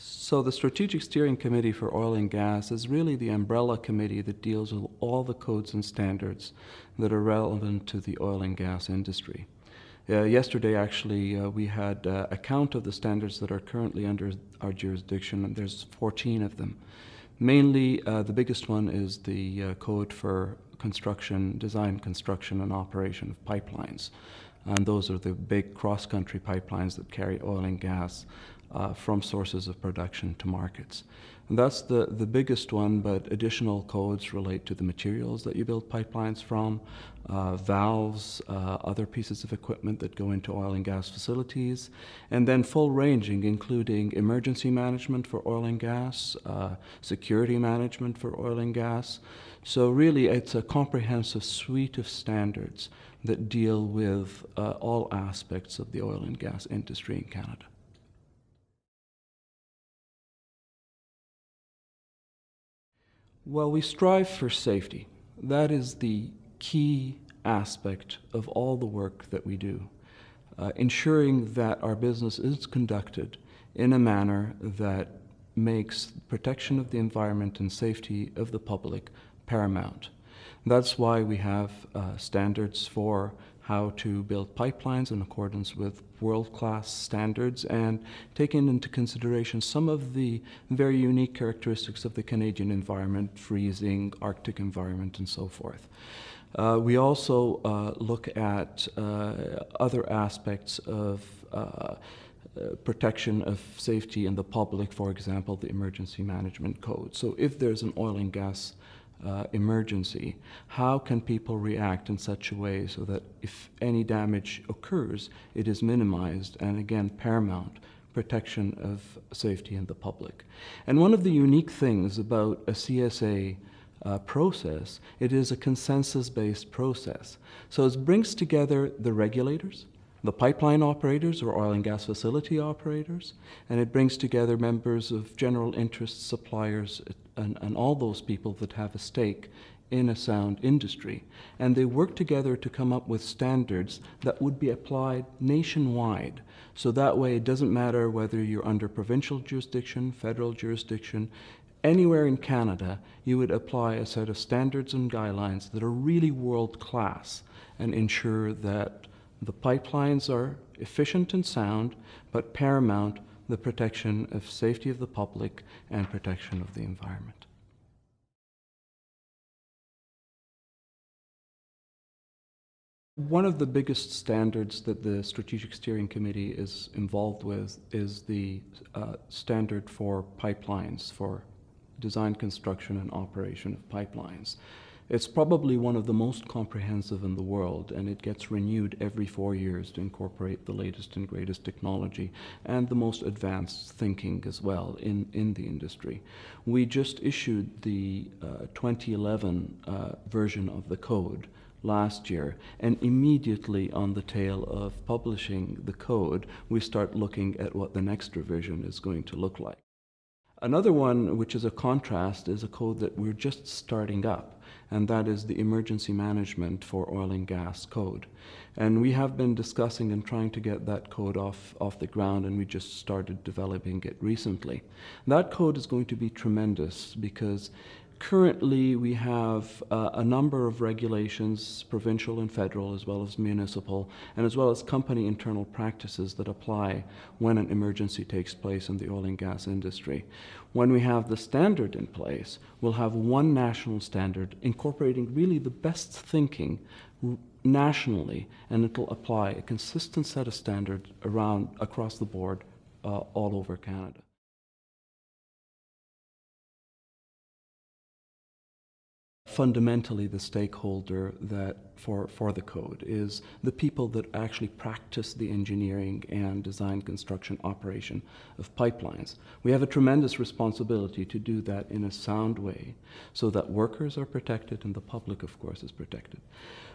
So, the Strategic Steering Committee for Oil and Gas is really the umbrella committee that deals with all the codes and standards that are relevant to the oil and gas industry. Uh, yesterday, actually, uh, we had uh, a count of the standards that are currently under our jurisdiction, and there's 14 of them. Mainly, uh, the biggest one is the uh, code for construction, design, construction, and operation of pipelines. And those are the big cross country pipelines that carry oil and gas uh, from sources of production to markets. And that's the, the biggest one, but additional codes relate to the materials that you build pipelines from, uh, valves, uh, other pieces of equipment that go into oil and gas facilities, and then full ranging, including emergency management for oil and gas, uh, security management for oil and gas. So, really, it's a comprehensive suite of standards that deal with uh, all aspects of the oil and gas industry in Canada. Well, we strive for safety. That is the key aspect of all the work that we do, uh, ensuring that our business is conducted in a manner that makes protection of the environment and safety of the public paramount. That's why we have uh, standards for how to build pipelines in accordance with world class standards and taking into consideration some of the very unique characteristics of the Canadian environment, freezing, Arctic environment, and so forth. Uh, we also uh, look at uh, other aspects of uh, uh, protection of safety in the public, for example, the emergency management code. So if there's an oil and gas uh, emergency, how can people react in such a way so that if any damage occurs, it is minimized and again paramount protection of safety in the public. And one of the unique things about a CSA uh, process, it is a consensus-based process. So it brings together the regulators, the pipeline operators or oil and gas facility operators, and it brings together members of general interest suppliers and, and all those people that have a stake in a sound industry. And they work together to come up with standards that would be applied nationwide. So that way, it doesn't matter whether you're under provincial jurisdiction, federal jurisdiction, anywhere in Canada, you would apply a set of standards and guidelines that are really world class and ensure that the pipelines are efficient and sound, but paramount the protection of safety of the public and protection of the environment. One of the biggest standards that the Strategic Steering Committee is involved with is the uh, standard for pipelines, for design, construction, and operation of pipelines. It's probably one of the most comprehensive in the world, and it gets renewed every four years to incorporate the latest and greatest technology and the most advanced thinking as well in, in the industry. We just issued the uh, 2011 uh, version of the code last year, and immediately on the tail of publishing the code, we start looking at what the next revision is going to look like. Another one, which is a contrast, is a code that we're just starting up and that is the Emergency Management for Oil and Gas Code. And we have been discussing and trying to get that code off, off the ground, and we just started developing it recently. That code is going to be tremendous because Currently, we have uh, a number of regulations, provincial and federal, as well as municipal, and as well as company internal practices that apply when an emergency takes place in the oil and gas industry. When we have the standard in place, we'll have one national standard incorporating really the best thinking nationally, and it'll apply a consistent set of standards around across the board uh, all over Canada. Fundamentally the stakeholder that for, for the code is the people that actually practice the engineering and design construction operation of pipelines. We have a tremendous responsibility to do that in a sound way so that workers are protected and the public of course is protected.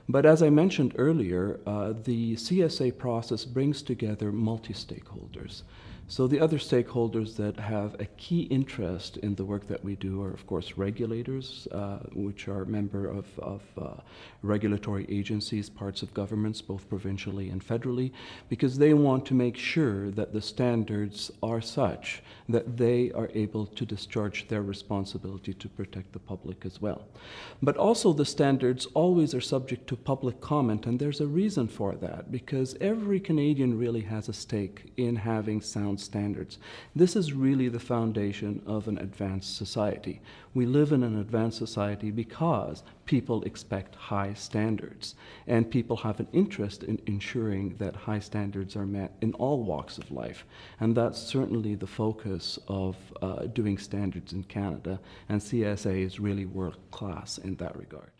But as I mentioned earlier, uh, the CSA process brings together multi-stakeholders. So the other stakeholders that have a key interest in the work that we do are, of course, regulators, uh, which are member of, of uh, regulatory agencies, parts of governments, both provincially and federally, because they want to make sure that the standards are such that they are able to discharge their responsibility to protect the public as well. But also the standards always are subject to public comment, and there's a reason for that, because every Canadian really has a stake in having sound standards. This is really the foundation of an advanced society. We live in an advanced society because people expect high standards, and people have an interest in ensuring that high standards are met in all walks of life. And that's certainly the focus of uh, doing standards in Canada, and CSA is really world class in that regard.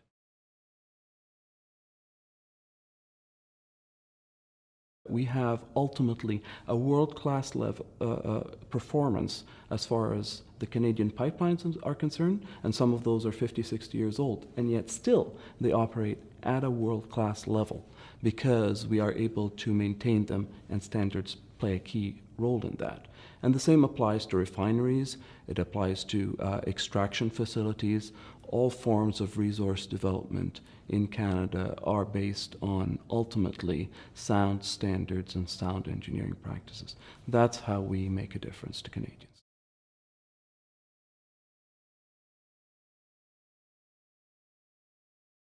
We have ultimately a world class level uh, uh, performance as far as the Canadian pipelines are concerned, and some of those are 50, 60 years old, and yet still they operate at a world class level because we are able to maintain them, and standards play a key role in that. And the same applies to refineries, it applies to uh, extraction facilities, all forms of resource development in Canada are based on ultimately sound standards and sound engineering practices. That's how we make a difference to Canadians.